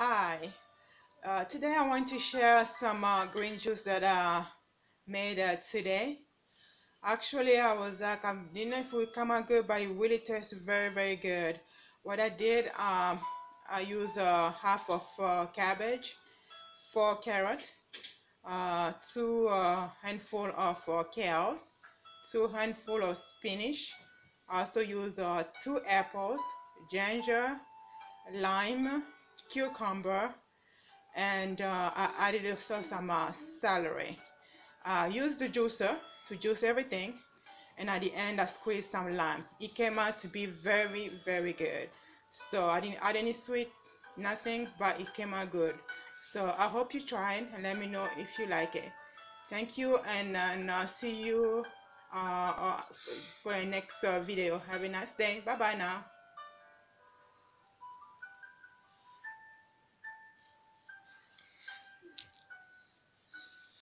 Hi, uh, today I want to share some uh, green juice that I made uh, today. Actually, I was like, I didn't know if it would come out good, but it really tastes very, very good. What I did, um, I used uh, half of uh, cabbage, four carrot, uh, two handful of kales, two handful of spinach. I also use two apples, ginger, lime, cucumber, and uh, I added also some uh, celery. I used the juicer to juice everything, and at the end I squeezed some lime. It came out to be very, very good. So I didn't add any sweet, nothing, but it came out good. So I hope you try it and let me know if you like it. Thank you, and, and I'll see you uh, uh, for the next uh, video. Have a nice day. Bye bye now.